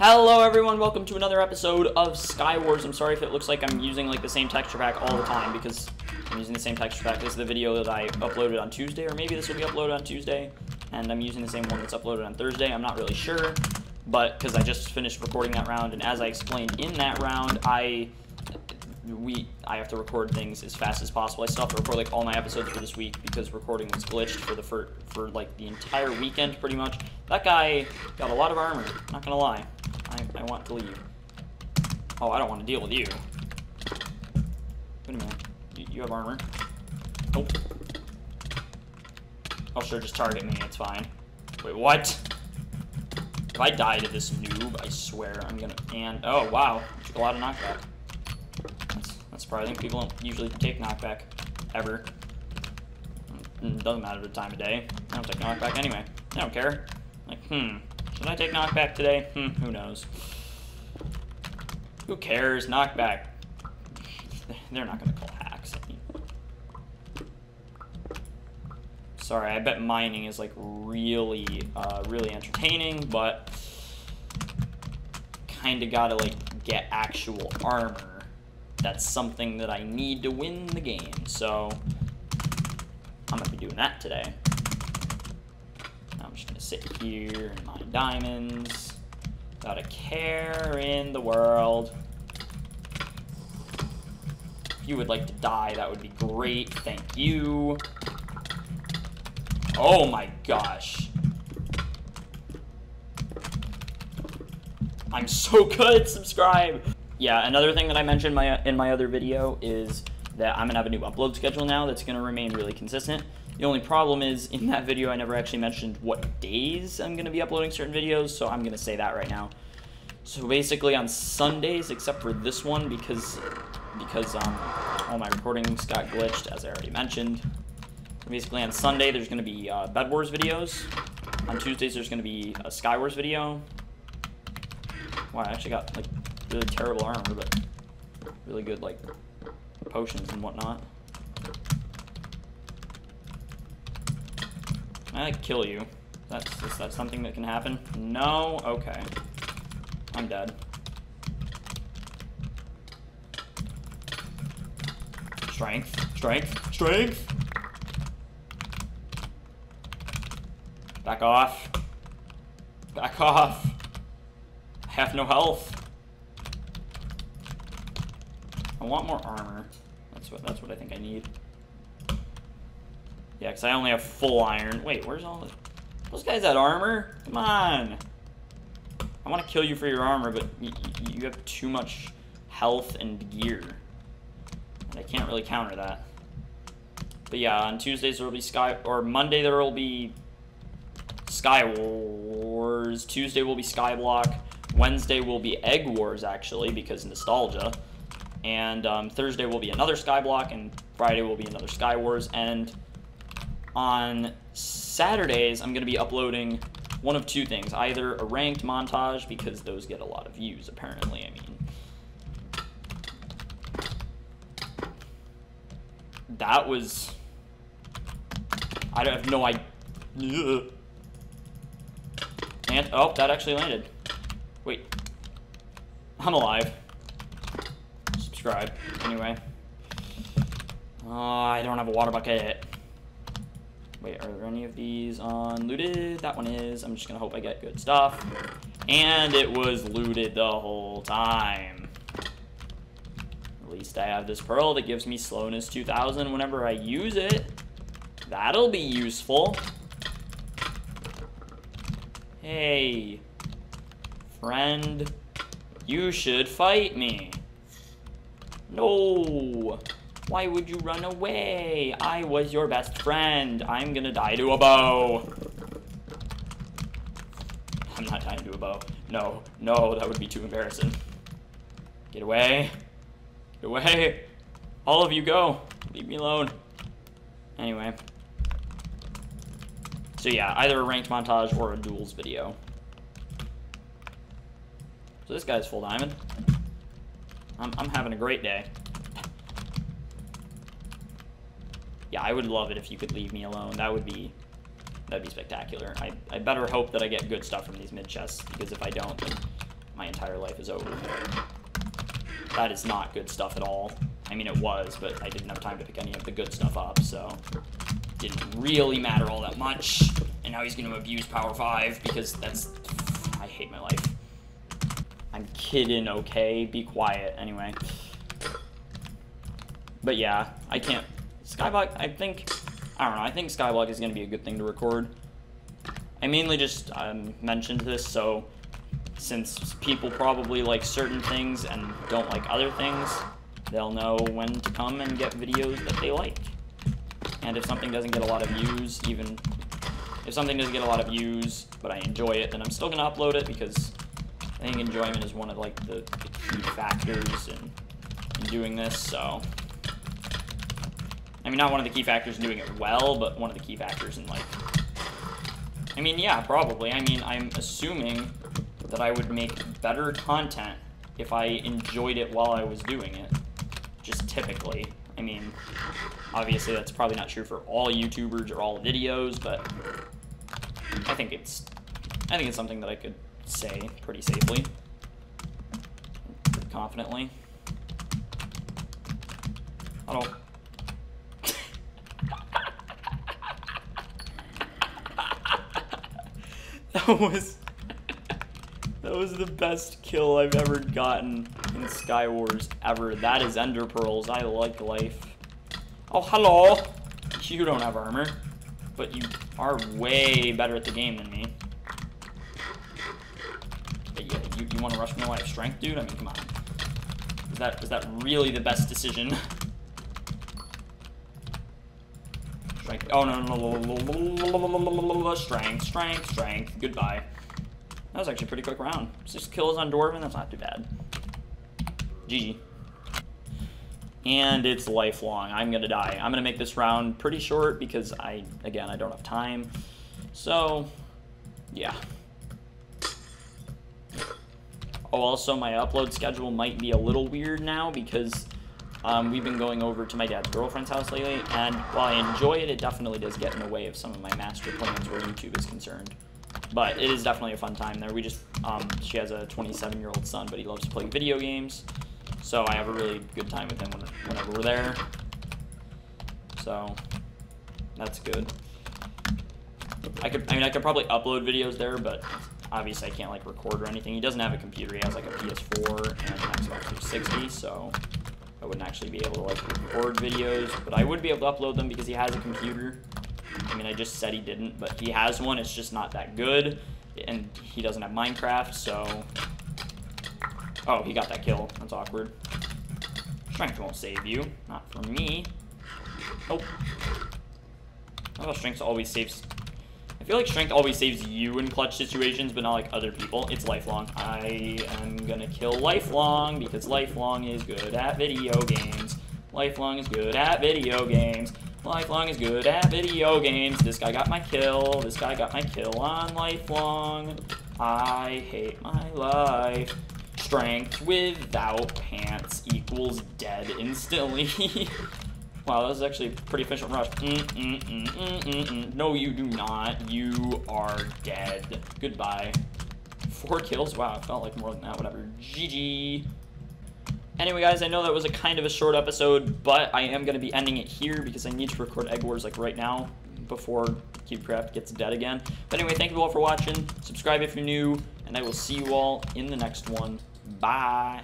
Hello everyone, welcome to another episode of Skywars. I'm sorry if it looks like I'm using like the same texture pack all the time because I'm using the same texture pack. This is the video that I uploaded on Tuesday, or maybe this will be uploaded on Tuesday, and I'm using the same one that's uploaded on Thursday. I'm not really sure, but because I just finished recording that round, and as I explained in that round, I we I have to record things as fast as possible. I still have to record like all my episodes for this week because recording was glitched for the for, for like the entire weekend pretty much. That guy got a lot of armor, not gonna lie. I, want to leave. Oh, I don't want to deal with you. Wait a minute. You, you have armor? Nope. Oh, sure, just target me. It's fine. Wait, what? If I die to this noob, I swear I'm gonna... And, oh, wow. Took a lot of knockback. That's, that's surprising. People don't usually take knockback. Ever. It doesn't matter the time of day. I don't take knockback anyway. I don't care. Like, hmm. Should I take knockback today? Hmm, who knows. Who cares? Knockback. They're not going to call hacks. Sorry, I bet mining is like really, uh, really entertaining, but kind of got to like get actual armor. That's something that I need to win the game, so I'm going to be doing that today just gonna sit here and mine diamonds. Without a care in the world. If you would like to die, that would be great. Thank you. Oh my gosh. I'm so good, subscribe. Yeah, another thing that I mentioned my, in my other video is that I'm gonna have a new upload schedule now that's gonna remain really consistent. The only problem is, in that video, I never actually mentioned what days I'm going to be uploading certain videos, so I'm going to say that right now. So basically on Sundays, except for this one, because because um, all my recordings got glitched, as I already mentioned. Basically on Sunday, there's going to be uh, Bed Wars videos. On Tuesdays, there's going to be a Skywars video. Wow, I actually got, like, really terrible armor, but really good, like, potions and whatnot. I kill you. That's is that something that can happen? No? Okay. I'm dead. Strength. Strength. Strength! Back off. Back off. I have no health. I want more armor. That's what that's what I think I need. Yeah, because I only have full iron. Wait, where's all the... Those guys had armor? Come on. I want to kill you for your armor, but you have too much health and gear. And I can't really counter that. But yeah, on Tuesdays there will be Sky... Or Monday there will be Sky Wars. Tuesday will be Skyblock. Wednesday will be Egg Wars, actually, because nostalgia. And um, Thursday will be another Skyblock, and Friday will be another Sky Wars. And on Saturdays, I'm going to be uploading one of two things. Either a ranked montage, because those get a lot of views, apparently. I mean, that was... I don't have no idea. And, oh, that actually landed. Wait. I'm alive. Subscribe. Anyway. Uh, I don't have a water bucket. Wait, are there any of these on looted? That one is. I'm just gonna hope I get good stuff. And it was looted the whole time. At least I have this pearl that gives me slowness 2000 whenever I use it. That'll be useful. Hey, friend, you should fight me. No. Why would you run away? I was your best friend. I'm gonna die to a bow. I'm not dying to a bow. No, no, that would be too embarrassing. Get away. Get away. All of you go. Leave me alone. Anyway. So yeah, either a ranked montage or a duels video. So this guy's full diamond. I'm, I'm having a great day. Yeah, I would love it if you could leave me alone. That would be that'd be spectacular. I, I better hope that I get good stuff from these mid chests because if I don't, my entire life is over. That is not good stuff at all. I mean, it was, but I didn't have time to pick any of the good stuff up, so didn't really matter all that much. And now he's going to abuse Power 5 because that's... I hate my life. I'm kidding, okay? Be quiet, anyway. But yeah, I can't... Skyblock, I think... I don't know, I think Skyblock is going to be a good thing to record. I mainly just um, mentioned this so since people probably like certain things and don't like other things, they'll know when to come and get videos that they like. And if something doesn't get a lot of views, even if something doesn't get a lot of views, but I enjoy it, then I'm still gonna upload it because I think enjoyment is one of like the, the key factors in, in doing this. So, I mean, not one of the key factors in doing it well, but one of the key factors in like. I mean, yeah, probably. I mean, I'm assuming that I would make better content if I enjoyed it while I was doing it. Just typically. I mean, obviously that's probably not true for all YouTubers or all videos, but I think it's I think it's something that I could say pretty safely. Pretty confidently. Hello. That was that was the best kill I've ever gotten in Skywars ever. That is Ender Pearls. I like life. Oh, hello! You don't have armor, but you are way better at the game than me. But yeah, you, you want to rush me while I strength, dude? I mean, come on. Is that is that really the best decision? Strength. Oh, no, no, no, strength, strength, strength. Goodbye. That was actually a pretty quick round. Six kills on Dwarven, that's not too bad. GG. And it's lifelong. I'm going to die. I'm going to make this round pretty short because I, again, I don't have time. So, yeah. Oh, also, my upload schedule might be a little weird now because um, we've been going over to my dad's girlfriend's house lately, and while I enjoy it, it definitely does get in the way of some of my master plans where YouTube is concerned. But it is definitely a fun time there. We just, um, she has a 27-year-old son, but he loves to play video games. So I have a really good time with him whenever we're there. So that's good. I could, I mean, I could probably upload videos there, but obviously I can't like record or anything. He doesn't have a computer. He has like a PS4 and an Xbox 360, so wouldn't actually be able to like record videos. But I would be able to upload them because he has a computer. I mean, I just said he didn't, but he has one. It's just not that good, and he doesn't have Minecraft, so Oh, he got that kill. That's awkward. Strength won't save you. Not for me. Nope. I thought strength always saves... I feel like strength always saves you in clutch situations, but not like other people. It's lifelong. I am gonna kill lifelong because lifelong is good at video games. Lifelong is good at video games. Lifelong is good at video games. This guy got my kill. This guy got my kill on lifelong. I hate my life. Strength without pants equals dead instantly. wow, that was actually a pretty efficient rush. Mm mm mm, mm, mm, mm, no, you do not. You are dead. Goodbye. Four kills? Wow, it felt like more than that. Whatever. GG. Anyway, guys, I know that was a kind of a short episode, but I am going to be ending it here because I need to record Egg Wars, like, right now before CubeCraft gets dead again. But anyway, thank you all for watching. Subscribe if you're new, and I will see you all in the next one. Bye.